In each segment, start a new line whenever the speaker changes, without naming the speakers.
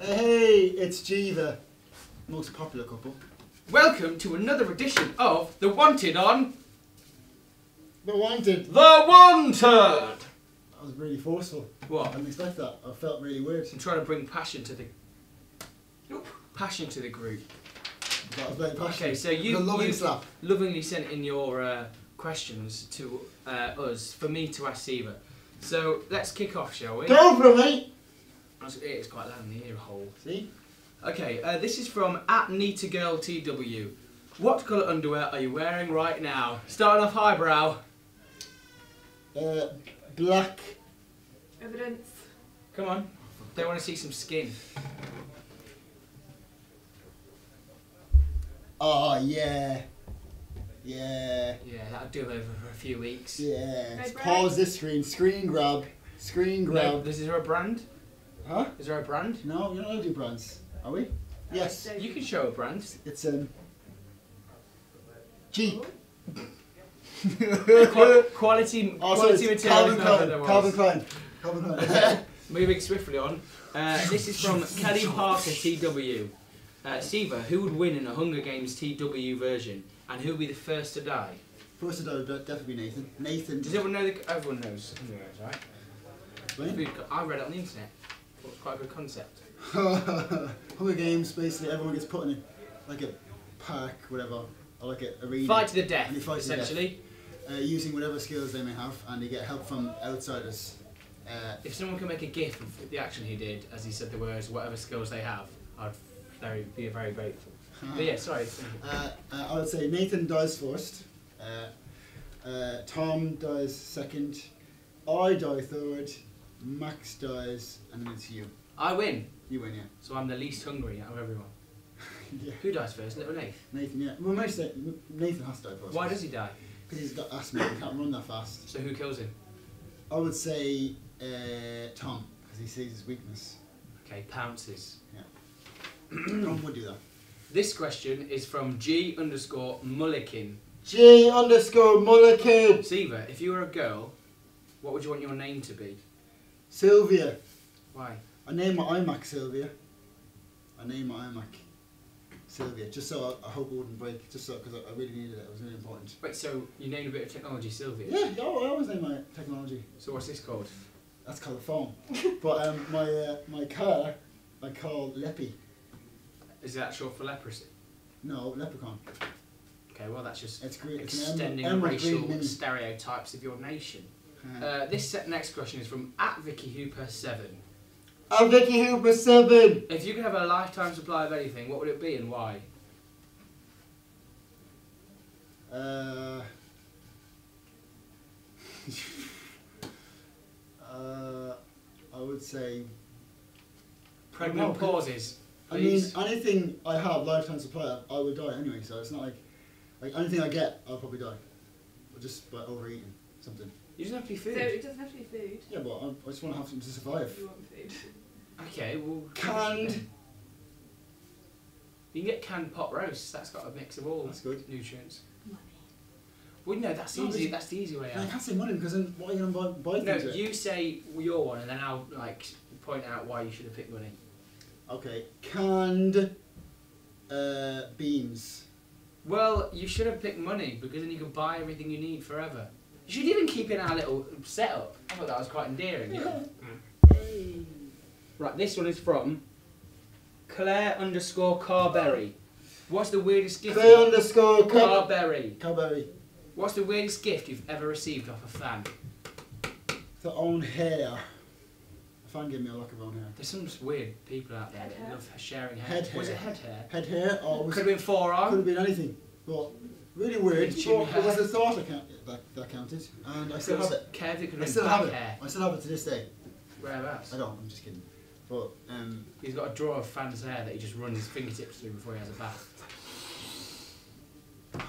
Hey, it's the most popular couple.
Welcome to another edition of The Wanted on
The Wanted.
The Wanted!
That was really forceful.
What?
I didn't expect that. I felt really weird.
I'm trying to bring passion to the passion to the group.
That was very passionate.
Okay, so you,
the loving
you
slap.
lovingly sent in your uh, questions to uh, us for me to ask Siva. So let's kick off, shall we?
Go for it, mate.
It is quite loud in the ear hole.
See?
Okay, uh, this is from at Nita Girl TW. What colour underwear are you wearing right now? Starting off highbrow.
Uh, black.
Evidence.
Come on. They want to see some skin.
Oh yeah. Yeah.
Yeah, that'll do over for a few weeks.
Yeah.
Red
Pause this screen. Screen grab. Screen
No,
this
is there a brand?
Huh?
Is there a brand?
No, you're not allowed to do brands. Are we? Yes.
You can show a brand.
It's um. Jeep.
Qua- quality,
Also,
quality
it's
material.
Calvin Klein. Calvin Klein. Calvin Klein.
Moving swiftly on. Uh, this is from Kelly Parker TW. Uh, Siva, who would win in a Hunger Games TW version, and who would be the first to die?
First of all, would definitely be Nathan. Nathan.
Does everyone know? The, everyone knows Hunger Games, right? Food I read it on the internet. Thought it was quite a good concept.
Hunger Games, basically, everyone gets put in a, like a park, whatever, or like a arena.
Fight to the death,
And fight the death.
essentially.
Uh, using whatever skills they may have, and they get help from outsiders. Uh,
If someone can make a gif of the action he did as he said the words, whatever skills they have, I'd very, be very grateful. But yeah, sorry.
uh, uh, I would say Nathan dies first. Uh, uh, Tom dies second. I die third. Max dies, and then it's you.
I win,
You win, yeah.
so I'm the least hungry out of everyone.
yeah.
Who dies first? Little Nath.
Nathan, yeah. Well, most say Nathan has to die first.
Why does he die?
Because he's got asthma. He can't run that fast.
So who kills him?
I would say uh, Tom, because he sees his weakness.
Okay, pounces. Yeah.
Tom would do that.
This question is from G underscore Mullikin.
G underscore Mullikin.
Siva, if you were a girl, what would you want your name to be?
Sylvia.
Why?
I name my iMac Sylvia. I name my iMac Sylvia, just so I, I hope it wouldn't break, just so because I, I really needed it. It was really important.
Wait, so you named a bit of technology Sylvia?
Yeah, yeah, I always name my technology.
So what's this called?
That's called a phone. but um, my uh, my car, I call Leppy.
Is that short for leprosy?
No, Leprechaun.
Okay, well that's just
It's great. It's an
extending racial stereotypes of your nation.
Uh,
this next question is from at Vicky Hooper seven.
I'm Vicky Hooper seven.
If you could have a lifetime supply of anything, what would it be and why?
Uh, uh, I would say.
Pregnant pauses.
I mean, anything I have lifetime supply, of, I would die anyway. So it's not like like anything I get, I'll probably die, or just by overeating something.
you doesn't have to be food.
So
food.
it doesn't have to be food.
Yeah, but I, I just want to have something to survive.
You want food.
Okay, well.
Canned.
You can get canned pot roast. That's got a mix of all
That's good.
nutrients.
Money.
Well, no, that's
No,
easy.
but-
That's the easy way
I
out.
can't say money because then what are you gonna buy? buy
No,
things with?
you say your one, and then I'll like point out why you should have picked money.
Okay, canned uh, beans.
Well, you should have picked money because then you can buy everything you need forever. You should even keep in our little setup. I thought that was quite endearing. Hmm. Right, this one is from Claire underscore Carberry. What's the weirdest gift?
Clay underscore Car-
Carberry.
Carberry.
What's the weirdest gift you've ever received off a fan?
To own hair. A fan gave me a lock of own hair.
There's some just weird people out there
Head
that
hair?
love sharing hair.
Head
Was it
hair.
head hair?
Head hair or was
Could have been forearm.
could have been anything, but really weird.
Chin
But it was
hair.
the thought that, count, that, that counted, and I still have it.
Kev, it
I still have it.
hair.
I still have it to this day.
Whereabouts?
I don't. I'm just kidding. But um,
He's got a drawer of fans' hair that he just runs his fingertips through before he has a bath. Yeah.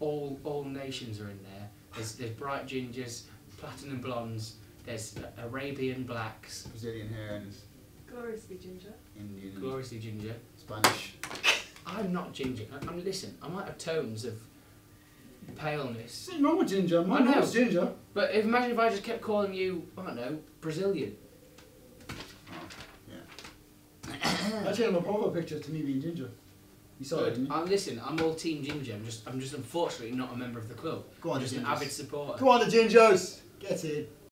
All all nations are in there. There's there's bright gingers, platinum blondes. There's Arabian blacks,
Brazilian hair and
Gloriously ginger.
Indian,
gloriously ginger.
Spanish.
I'm not ginger. I, I mean, listen, I might have tones of paleness,
Nothing wrong with ginger. My
I know.
name's ginger.
but if, imagine if I just kept calling you, I don't know, Brazilian.
Oh, yeah. I changed my profile picture to me being ginger. You saw it,
Good.
didn't you?
Um, listen, I'm all team ginger. I'm just, I'm just unfortunately not a member of the club.
Go on,
I'm just an avid supporter.
Go on, the gingers. Get in.